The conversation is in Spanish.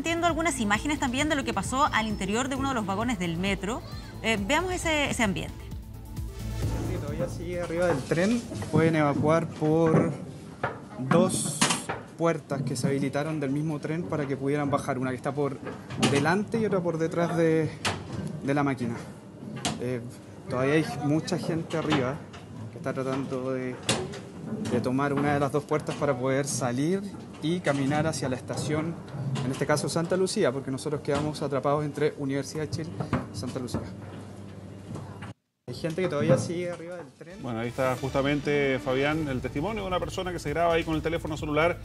entiendo, algunas imágenes también de lo que pasó al interior de uno de los vagones del metro. Eh, veamos ese, ese ambiente. Todavía sigue arriba del tren. Pueden evacuar por dos puertas que se habilitaron del mismo tren para que pudieran bajar. Una que está por delante y otra por detrás de, de la máquina. Eh, todavía hay mucha gente arriba que está tratando de, de tomar una de las dos puertas para poder salir y caminar hacia la estación, en este caso Santa Lucía, porque nosotros quedamos atrapados entre Universidad de Chile y Santa Lucía. Hay gente que todavía sigue arriba del tren. Bueno, ahí está justamente Fabián, el testimonio de una persona que se graba ahí con el teléfono celular